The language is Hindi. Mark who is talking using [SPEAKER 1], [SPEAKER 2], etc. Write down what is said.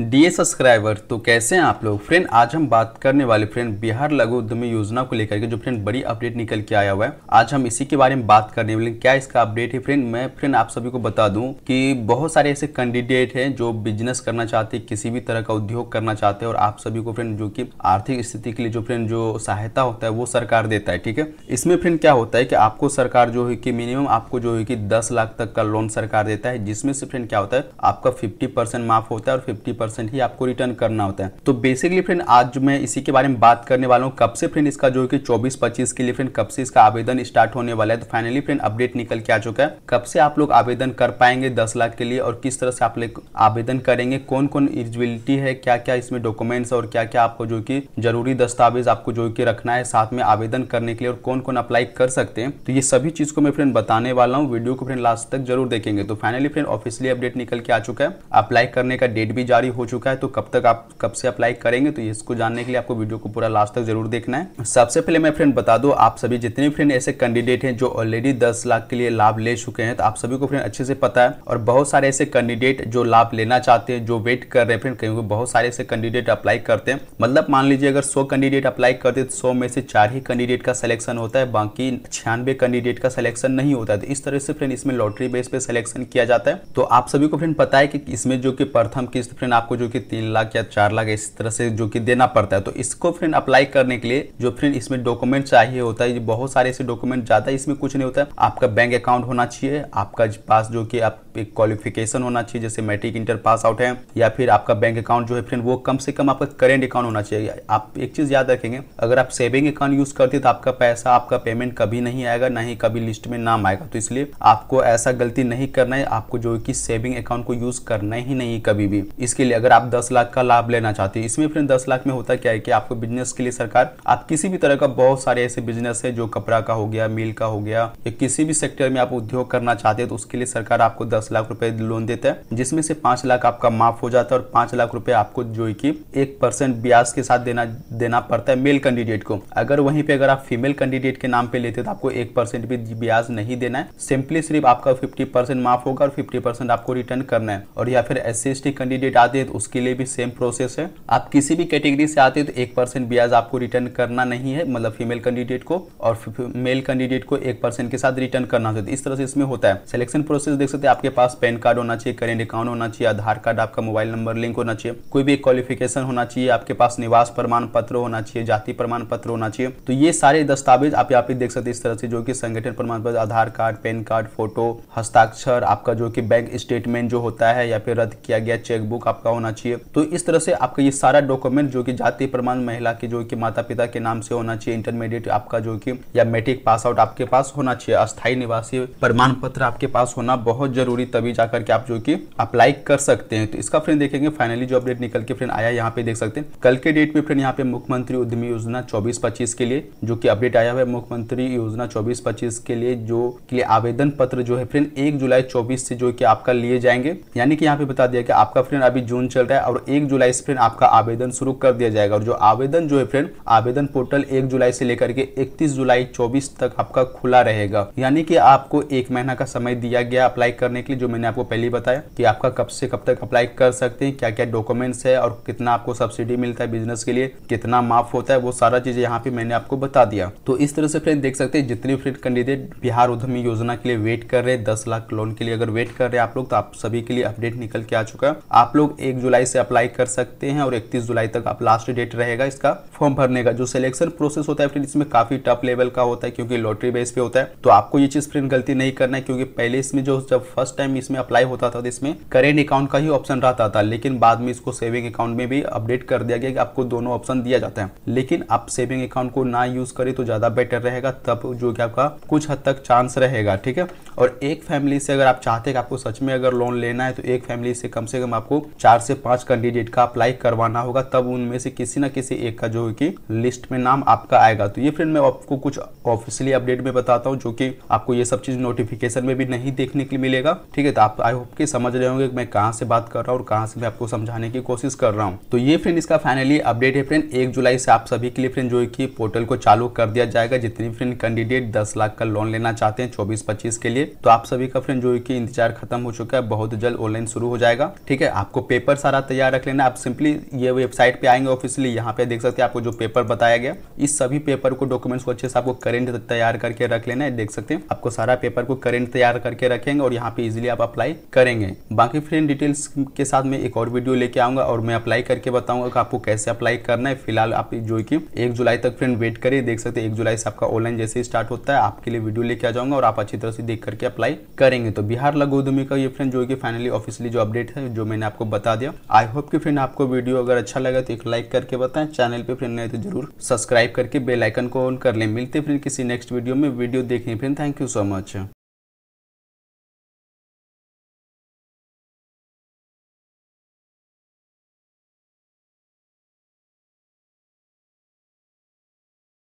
[SPEAKER 1] डी सब्सक्राइबर तो कैसे हैं आप लोग? फ्रेंड आज हम बात करने वाले फ्रेंड बिहार लघु उद्यमी योजना को लेकर के, जो फ्रेंड बड़ी अपडेट निकल के आया हुआ है। आज हम इसी के बारे में बात करने वाले क्या इसका अपडेट है फ्रेंड मैं फ्रेंड आप सभी को बता दूँ कि बहुत सारे ऐसे कैंडिडेट हैं जो बिज़नेस करना चाहते हैं, किसी भी तरह का उद्योग करना चाहते हैं, और आप सभी को फ्रेंड जो की आर्थिक स्थिति के लिए जो फ्रेंड जो सहायता होता है, वो सरकार देता है, ठीक है? इसमें फ्रेंड क्या होता है कि आपको सरकार जो है कि मिनिमम आपको जो है कि दस लाख तक का लोन सरकार देता है, जिसमें से फ्रेंड क्या होता है, आपका फिफ्टी माफ़ होता है और फिफ्टी परसेंट ही आपको रिटर्न करना होता है। तो बेसिकली फ्रेंड आज मैं इसी के बारे में बात करने वाला हूँ। कब से फ्रेंड इसका जो कि चौबीस पच्चीस के लिए फ्रेंड कब से इसका आवेदन स्टार्ट होने वाला है। तो फाइनली फ्रेंड अपडेट निकल के आ चुका है। कब से आप लोग आवेदन कर पाएँगे दस लाख के लिए और किस तरह से आप लोग आवेदन करेंगे? कौन कौन एलिजिबिलिटी है? क्या क्या इसमें डॉक्यूमेंट्स और क्या क्या आपको जो कि ज़रूरी दस्तावेज़ आपको जो कि रखना है साथ में आवेदन करने के लिए और कौन कौन अप्लाई कर सकते हैं? तो ये सभी चीज़ को मैं फ्रेंड बताने वाला हूँ। वीडियो को फ्रेंड लास्ट तक ज़रूर देखेंगे। तो फाइनली फ्रेंड ऑफिशियली अपडेट निकल के आ चुका है। अप्लाई करने का डेट भी जारी हो चुका है तो कब तक आप, कब से अप्लाई करेंगे तो इसको जानने के लिए आपको वीडियो को पूरा लास्ट तक ज़रूर देखना है। सबसे पहले मैं फ्रेंड बता दू, आप सभी जितने फ्रेंड ऐसे कैंडिडेट हैं जो ऑलरेडी दस लाख के लिए लाभ ले चुके हैं तो आप सभी को फ्रेंड अच्छे से पता है, और बहुत सारे ऐसे कैंडिडेट जो लाभ लेना चाहते हैं, जो वेट कर रहे हैं फ्रेंड क्योंकि बहुत सारे ऐसे कैंडिडेट अप्लाई करते हैं। मतलब मान लीजिए, अगर सौ कैंडिडेट अप्लाई करते तो सौ में से चार ही कैंडिडेट का सिलेक्शन होता है, बाकी छियानवे कैंडिडेट का सिलेक्शन नहीं होता है। तो इस तरह से फ्रेंड इसमें लॉटरी बेस पे सिलेक्शन किया जाता है। तो आप सभी को फ्रेंड पता है कि इसमें जो कि प्रथम किस्त फ्रेंड आपको जो कि तीन लाख या चार लाख इस तरह से जो कि देना पड़ता है तो इसको फ्रेंड अप्लाई करने के लिए जो फ्रेंड इसमें डॉक्यूमेंट चाहिए होता है बहुत सारे ऐसे डॉक्यूमेंट ज़्यादा इसमें कुछ नहीं होता है। आपका बैंक अकाउंट होना चाहिए, आपका पास जो कि आप एक क्वालिफिकेशन होना चाहिए, जैसे मैट्रिक इंटर पास आउट है, या फिर आपका बैंक अकाउंट जो है फ्रेंड वो कम से कम आपका करेंट अकाउंट होना चाहिए। आप एक चीज़ याद रखेंगे, अगर आप सेविंग अकाउंट यूज़ करते तो आपका पैसा, आपका पेमेंट कभी नहीं आएगा, ना ही कभी लिस्ट में नाम आएगा। तो इसलिए आपको ऐसा गलती नहीं करना है, आपको जो कि सेविंग अकाउंट को यूज़ करना ही नहीं कभी भी। इसके लिए अगर आप दस लाख का लाभ लेना चाहते हैं, इसमें फ्रेंड दस लाख में होता क्या है कि आपको बिज़नेस के लिए सरकार, आप किसी भी तरह का बहुत सारे ऐसे बिज़नेस है जो कपड़ा का हो गया मिल का हो गया, या किसी भी सेक्टर में आप उद्योग करना चाहते हैं तो उसके लिए सरकार आपको दस लाख रुपए लोन देता है, जिसमें से पाँच लाख आपका माफ़ हो जाता है और पाँच लाख रुपए आपको जो कि एक परसेंट ब्याज के साथ देना देना पड़ता है मेल कैंडिडेट को। अगर वहीं पे अगर आप फीमेल कैंडिडेट के नाम पे लेते तो आपको एक परसेंट भी ब्याज नहीं देना है सिंपली सिर्फ़ आपका फिफ्टी परसेंट माफ़ होगा और फिफ्टी परसेंट आपको रिटर्न करना है, और या फिर एस सी कैंडिडेट आते हैं तो उसके लिए भी सेम प्रोसेस है। आप किसी भी कैटेगरी से आते हैं तो एक परसेंट ब्याज आपको रिटर्न करना नहीं है मतलब फीमेल कैंडिडेट को, और मेल कैंडिडेट को एक परसेंट के साथ रिटर्न करना होता है। इस तरह से इसमें होता है। सिलेक्शन प्रोसेस देख सकते हैं, आपके पास पैन कार्ड होना चाहिए करेंट अकाउंट होना चाहिए, आधार कार्ड आपका मोबाइल नंबर लिंक होना चाहिए, कोई भी क्वालिफिकेशन होना चाहिए, आपके पास निवास प्रमाण पत्र होना चाहिए, जाति प्रमाण पत्र होना चाहिए। तो ये सारे दस्तावेज़ आप यहाँ पे देख सकते हैं इस तरह से, जो कि संगठन प्रमाण पत्र, Aadhaar card PAN card photo हस्ताक्षर, आपका जो कि बैंक स्टेटमेंट जो होता है या फिर रद्द किया गया चेकबुक आपका होना चाहिए। तो इस तरह से आपका ये सारा डॉक्यूमेंट जो कि जाति प्रमाण, महिला के, जो कि माता पिता के नाम से होना चाहिए इंटरमीडिएट आपका जो कि, या मेट्रिक पास आउट आपके पास होना चाहिए। अस्थायी निवासी प्रमाण पत्र आपके पास होना बहुत ज़रूरी, तभी जाकर के आप जो कि अप्लाई कर सकते हैं। तो इसका फ्रेंड देखेंगे फाइनली जो अपडेट निकल के फ्रेंड आया यहाँ पे देख सकते हैं। कल के डेट में फ्रेंड यहाँ पे मुख्यमंत्री उद्यमी योजना चौबीस पच्चीस के लिए जो की अपडेट आया हुआ है। मुख्यमंत्री योजना चौबीस पच्चीस के लिए जो के लिए आवेदन पत्र जो है फ्रेंड एक जुलाई चौबीस से जो की आपका लिए जाएँगे। यानी कि यहाँ पे बता दिया कि आपका फ्रेंड अभी जून चल रहा है और एक जुलाई से फ्रेंड आपका आवेदन शुरू कर दिया जाएगा। और जो आवेदन जो है फ्रेंड, आवेदन पोर्टल एक जुलाई से लेकर के इकतीस जुलाई चौबीस तक आपका खुला रहेगा। यानी कि आपको एक महीना का समय दिया गया अप्लाई करने के लिए, जो मैंने आपको पहले बताया कि आपका कब से कब तक अप्लाई कर सकते हैं क्या क्या डॉक्यूमेंट्स है और कितना आपको सब्सिडी मिलता है बिज़नेस के लिए, कितना माफ़ होता है, वो सारा चीज़ें यहाँ पे मैंने आपको बता दिया। तो इस तरह से फ्रेंड देख सकते हैं, जितने फ्रेंड कैंडिडेट बिहार उद्यमी योजना के लिए वेट कर रहे हैं, दस लाख लोन के लिए अगर वेट कर रहे हैं आप लोग तो आप सभी के लिए अपडेट निकल के आ चुका है। आप लोग एक जुलाई से अप्लाई कर सकते हैं और इकतीस जुलाई तक आप लास्ट डेट रहेगा इसका फॉर्म भरने का। जो सिलेक्शन प्रोसेस होता है फ्रेंड इसमें काफ़ी टफ लेवल का होता है क्योंकि लॉटरी बेस पे होता है। तो आपको ये चीज़ फ्रेंड गलती नहीं करना है क्योंकि पहले इसमें जो जब फ़र्स्ट टाइम इसमें अप्लाई होता था तो इसमें करेंट अकाउंट का ही ऑप्शन रहता था। लेकिन बाद में इसको सेविंग अकाउंट में भी अपडेट कर दिया गया कि आपको दोनों ऑप्शन दिया जाता है। लेकिन आप सेविंग अकाउंट को ना यूज़ करें तो ज़्यादा बेटर रहेगा। तब जो कि आपका कुछ हद तक चांस रहेगा, ठीक है? और एक फैमिली से अगर आप चाहते हैं कि आपको सच में अगर लोन लेना है तो एक फैमिली से कम से कम आपको चार से पाँच कैंडिडेट का अप्लाई करवाना होगा, तब उनमें से किसी ना किसी एक का जो है कि लिस्ट में नाम आपका आएगा। तो ये फ्रेंड मैं आपको कुछ ऑफिशियली अपडेट में बताता हूँ, जो कि आपको ये सब चीज़ नोटिफिकेशन में भी नहीं देखने के लिए मिलेगा। ठीक है तो आप आई होप कि समझ रहे होंगे मैं कहाँ से बात कर रहा हूँ और कहाँ से मैं आपको समझाने की कोशिश कर रहा हूँ। तो ये फ्रेंड इसका फाइनली अपडेट है फ्रेंड एक जुलाई से आप सभी के लिए फ्रेंड जो है कि पोर्टल को चालू कर दिया जाएगा। जितनी फ्रेंड कैंडिडेट दस लाख का लोन लेना चाहते हैं चौबीस पच्चीस के लिए तो आप सभी का फ्रेंड जो है कि इंतज़ार खत्म हो चुका है। बहुत जल्द ऑनलाइन शुरू हो जाएगा। ठीक है, आपको पेपर सारा तैयार रख लेना। आप सिंपली ये वेबसाइट पे आएँगे ऑफिसली यहाँ पे देख सकते हैं आपको जो पेपर बताया गया। इस सभी पेपर को डॉक्यूमेंट्स को अच्छे से आपको करेंट तैयार करके रख लेना है, देख सकते हैं। आपको सारा पेपर को करेंट तैयार करके रखेंगे और यहाँ पे इजिली आप अप्लाई करेंगे। बाकी फ्रेंड डिटेल्स के साथ में एक और वीडियो लेके आऊँगा और मैं अप्लाई करके बताऊँगा आपको कैसे अप्लाई करना है। फ़िलहाल आप जो कि एक जुलाई तक फ्रेंड वेट करिए, देख सकते एक जुलाई से आपका ऑनलाइन जैसे स्टार्ट होता है, आपके लिए वीडियो लेके आ जाऊँगा और आप अच्छी तरह से देख करके अप्लाई करेंगे। तो बिहार लघु उद्यमी का ये फ्रेंड जो कि फाइनली ऑफिशियली जो अपडेट है, जो मैंने आपको बता दिया। आई होप कि फ्रेंड आपको वीडियो अगर अच्छा लगा तो एक लाइक करके बताएँ। चैनल पे फ्रेंड नहीं तो ज़रूर सब्सक्राइब करके बेल आइकन को ऑन कर लें। मिलते फिर किसी नेक्स्ट वीडियो में। वीडियो देखने फिर थैंक यू सो मच